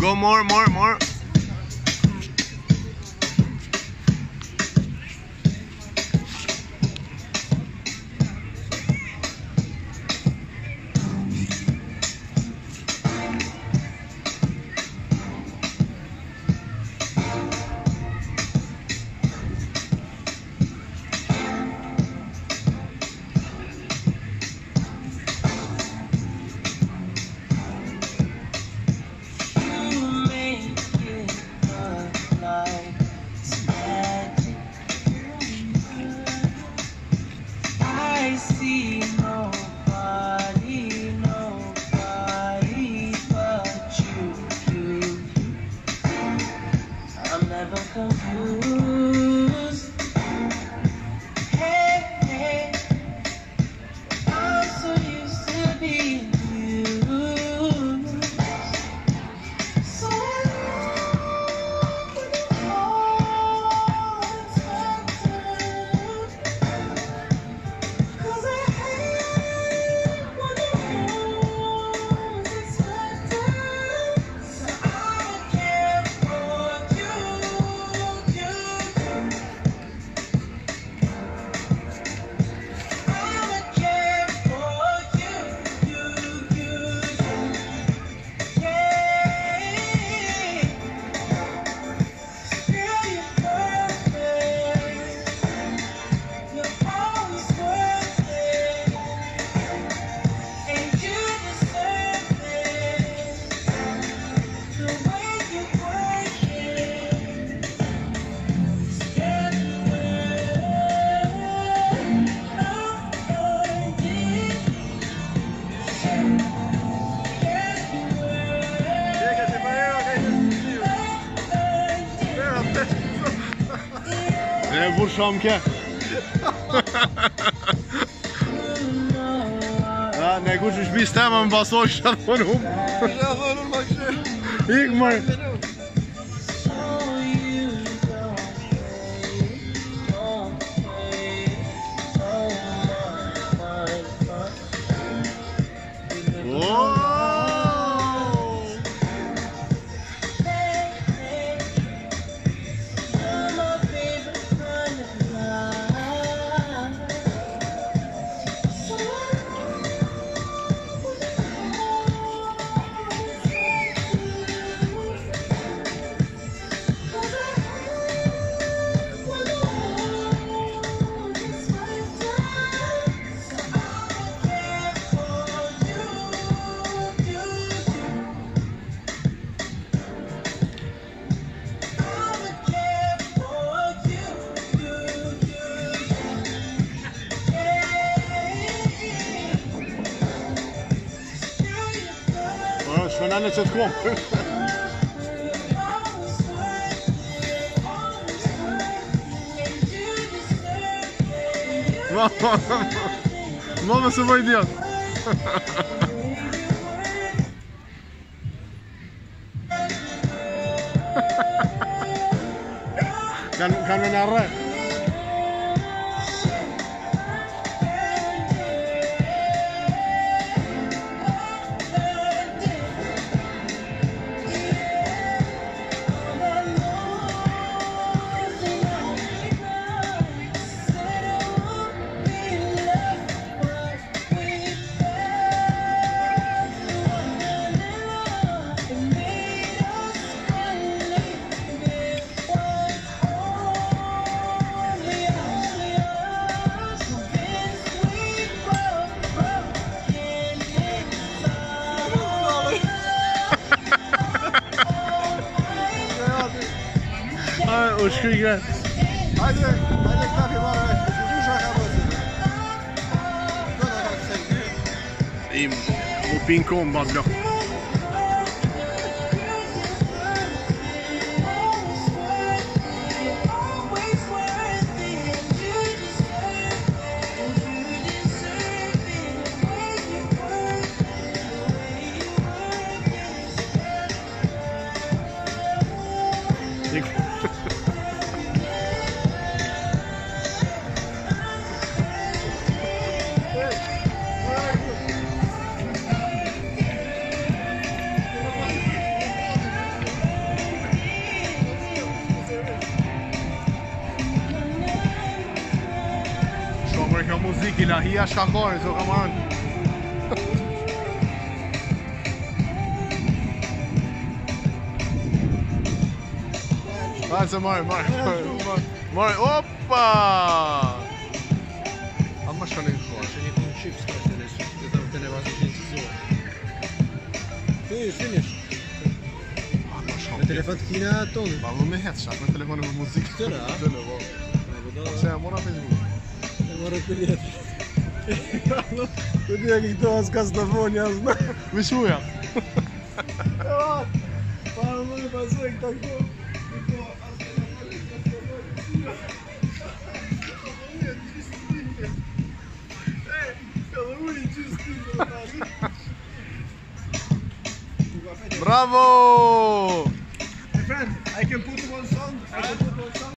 Go more, more, more. E vërë shumë këtë Ne ku shbistë të hemë, më basohë që të dhënë humë Në që të më Ikë është me nëllë që të kuam. Ma me se vaj Kanë në në Shkruga. Hajde, hafe kafe mora, duhej të shaqozi. Do të Po për kjo muzikë la hia shtakore, so kam anë. Vazë, mërë, mërë, mërë, opa! A më shënë i shua? Shënë i kënë qipës ka të në shqipë, të të të në vazë të në qizua. Finish, finish. Në telefon të kina tonë. Ba, më me hetë shakë, në telefonë mora Facebook. Воротилет. Туди, як до вас газдафон, не знаю. Вы чего я? Браво!